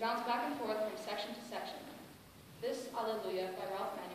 Bounce back and forth from section to section. This Alleluia by Ralph Manuel